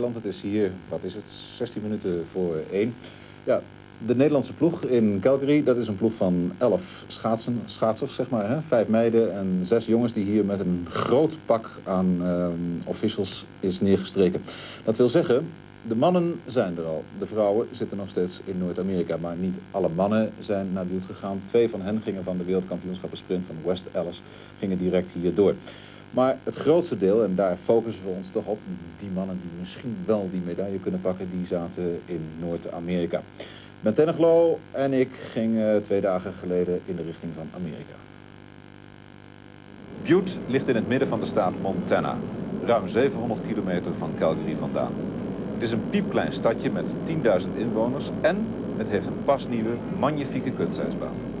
Het is hier, wat is het, 16 minuten voor 1. Ja, de Nederlandse ploeg in Calgary, dat is een ploeg van 11 schaatsen, schaatsers, zeg maar. Hè? Vijf meiden en zes jongens die hier met een groot pak aan uh, officials is neergestreken. Dat wil zeggen, de mannen zijn er al. De vrouwen zitten nog steeds in Noord-Amerika. Maar niet alle mannen zijn naar Butte gegaan. Twee van hen gingen van de wereldkampioenschappen sprint van West Ellis, gingen direct hier door. Maar het grootste deel, en daar focussen we ons toch op, die mannen die misschien wel die medaille kunnen pakken, die zaten in Noord-Amerika. Ben Tenneglo en ik gingen twee dagen geleden in de richting van Amerika. Butte ligt in het midden van de staat Montana, ruim 700 kilometer van Calgary vandaan. Het is een piepklein stadje met 10.000 inwoners en het heeft een pasnieuwe, magnifieke kunstijsbaan.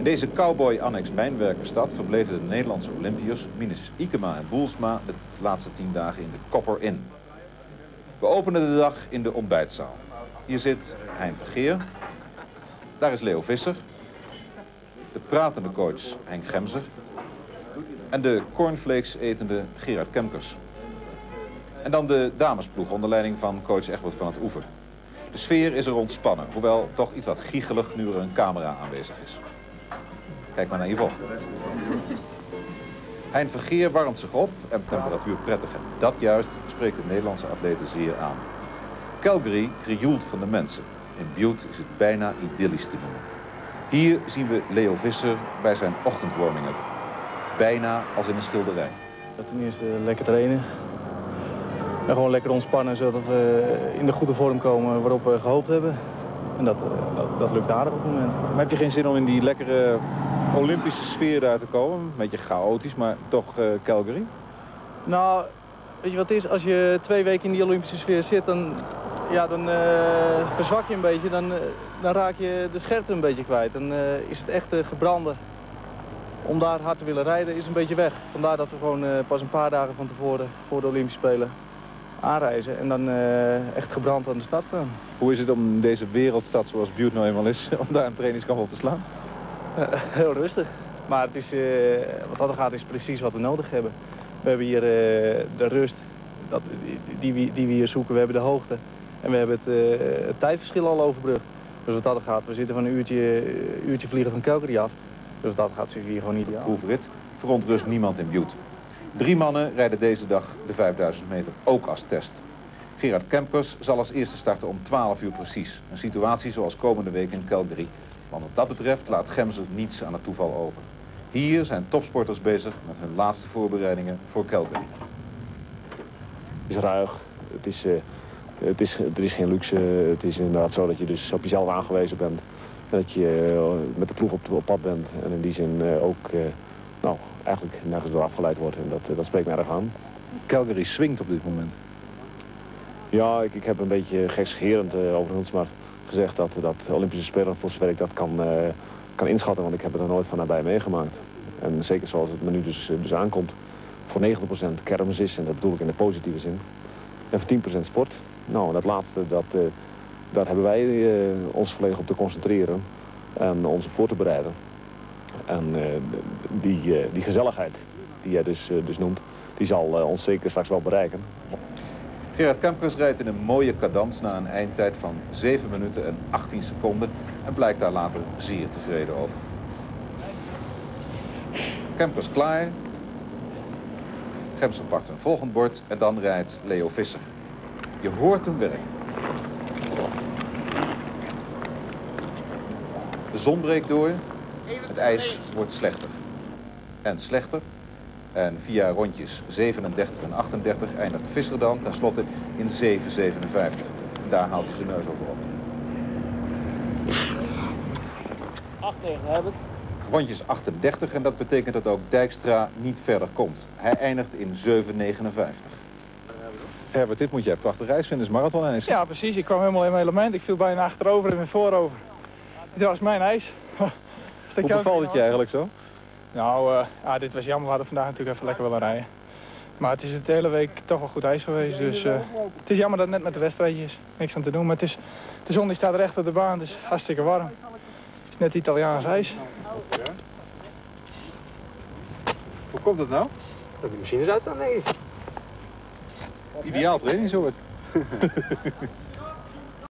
In deze cowboy-annex mijnwerkerstad verbleven de Nederlandse Olympiërs, minus Ikema en Boelsma, de laatste tien dagen in de Copper Inn. We openen de dag in de ontbijtzaal. Hier zit Hein Vergeer, daar is Leo Visser, de pratende coach Henk Gemser en de cornflakes etende Gerard Kemkers. En dan de damesploeg onder leiding van coach Egbert van het Oever. De sfeer is er ontspannen, hoewel toch iets wat giechelig nu er een camera aanwezig is. Kijk maar naar volg. Hein Vergeer warmt zich op en temperatuur prettig. En dat juist spreekt de Nederlandse atleten zeer aan. Calgary krioelt van de mensen. In Butte is het bijna idyllisch te noemen. Hier zien we Leo Visser bij zijn ochtendwarming-up. Bijna als in een schilderij. Ten eerste lekker trainen. En gewoon lekker ontspannen, zodat we in de goede vorm komen waarop we gehoopt hebben. En dat, dat, dat lukt aardig op het moment. Maar heb je geen zin om in die lekkere Olympische sfeer daar te komen? Een beetje chaotisch, maar toch uh, Calgary? Nou, weet je wat het is? Als je twee weken in die Olympische sfeer zit, dan, ja, dan uh, verzwak je een beetje. Dan, uh, dan raak je de scherpte een beetje kwijt. Dan is het echt gebrande. Om daar hard te willen rijden is een beetje weg. Vandaar dat we gewoon pas een paar dagen van tevoren voor de Olympische Spelen aanreizen. En dan echt gebrand aan de stad staan. Hoe is het om deze wereldstad zoals Butte nou eenmaal is, om daar een trainingskamp op te slaan? Uh, heel rustig. Maar het is, uh, wat dat gaat is precies wat we nodig hebben. We hebben hier uh, de rust dat, die, die, die, we hier zoeken. We hebben de hoogte. En we hebben het, het tijdverschil al overbrugd. Dus wat dat gaat, we zitten van een uurtje, uurtje vliegen van Calgary af. Dus dat gaat, zit hier gewoon aan. Proefrit verontrust niemand in Butte. Drie mannen rijden deze dag de 5000 meter, ook als test. Gerard Kempers zal als eerste starten om 12 uur precies. Een situatie zoals komende week in Calgary. Want wat dat betreft laat Gemser niets aan het toeval over. Hier zijn topsporters bezig met hun laatste voorbereidingen voor Calgary. Het is ruig. Het is, uh, het is, er is geen luxe. Het is inderdaad zo dat je dus op jezelf aangewezen bent. Dat je uh, met de ploeg op, op, pad bent. En in die zin uh, ook nou, eigenlijk nergens door afgeleid wordt. En dat, dat spreekt me erg aan. Calgary swingt op dit moment. Ja, ik, ik heb een beetje gekscherend overigens, maar gezegd dat, dat Olympische Spelen, voor zover dat kan, uh, kan inschatten, want ik heb het er nooit van nabij meegemaakt. En zeker zoals het me nu dus, dus aankomt, voor 90% kermis is, en dat bedoel ik in de positieve zin. En voor 10% sport. Nou, dat laatste, dat, uh, daar hebben wij ons volledig op te concentreren en ons op voor te bereiden. En die, die gezelligheid die jij dus, dus noemt, die zal ons zeker straks wel bereiken. Gerard Kempkers rijdt in een mooie cadans na een eindtijd van 7 minuten en 18 seconden en blijkt daar later zeer tevreden over. Kempkers klaar. Gemser pakt een volgend bord en dan rijdt Leo Visser. Je hoort hem werken. De zon breekt door. Het ijs wordt slechter. En slechter en via rondjes 37 en 38 eindigt Visser dan tenslotte in 7,57. Daar haalt hij zijn neus over op. 8 heb ik. Rondjes 38 en dat betekent dat ook Dijkstra niet verder komt. Hij eindigt in 7,59. Herbert, dit moet jij prachtig reis vinden, is marathon-ijs. Ja, precies. Ik kwam helemaal in mijn element. Ik viel bijna achterover en weer voorover. Dit was mijn ijs. Hoe bevalt het je eigenlijk zo? Nou, uh, ja, dit was jammer. We hadden vandaag natuurlijk even lekker willen rijden. Maar het is de hele week toch wel goed ijs geweest. Dus uh, het is jammer dat het net met de wedstrijdje is. Niks aan te doen. Maar het is, de zon die staat recht op de baan. Dus hartstikke warm. Het is net Italiaans ijs. Hoe komt het nou? Dat die machines uitstaan, denk ik. Ideaal trainingsoord.